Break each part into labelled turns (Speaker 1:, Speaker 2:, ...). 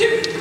Speaker 1: two.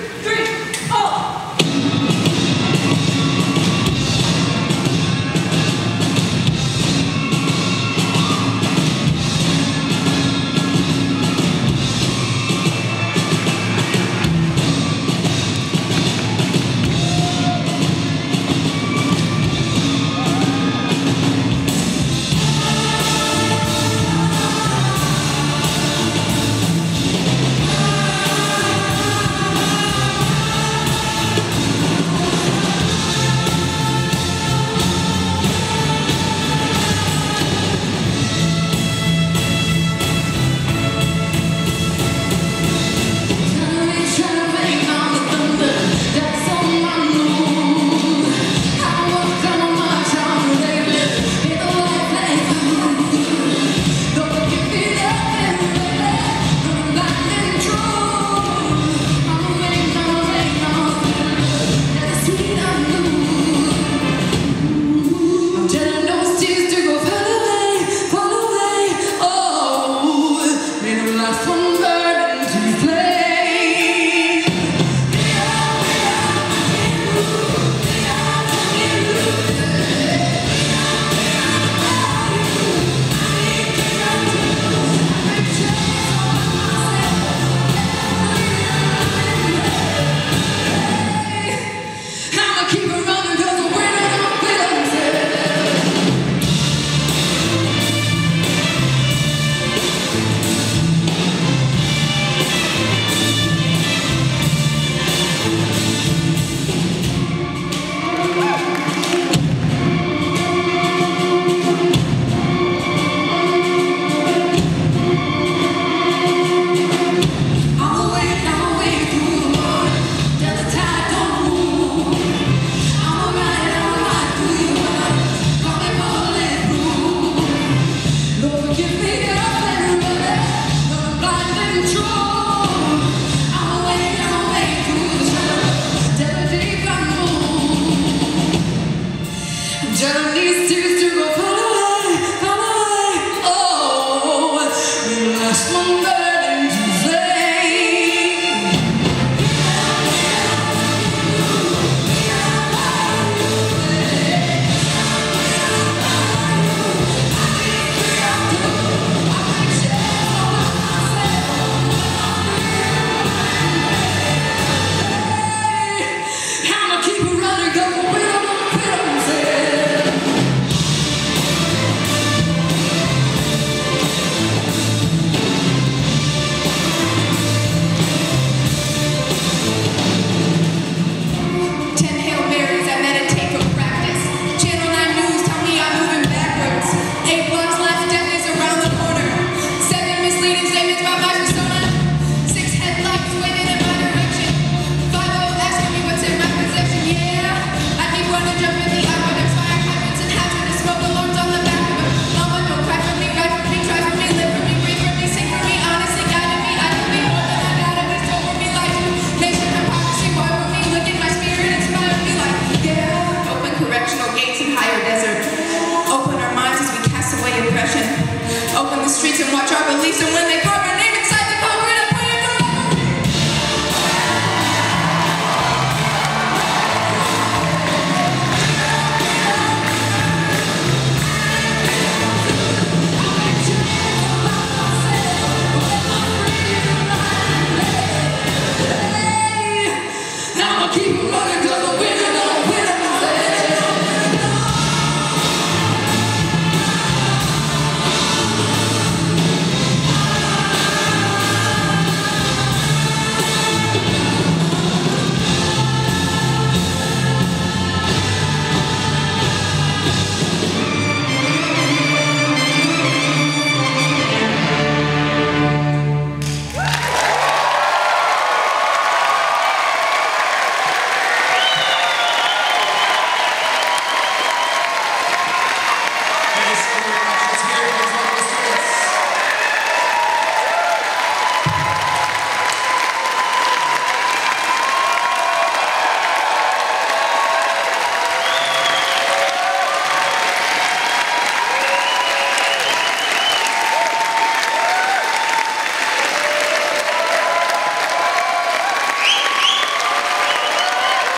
Speaker 2: do open the streets and watch our beliefs. And when they come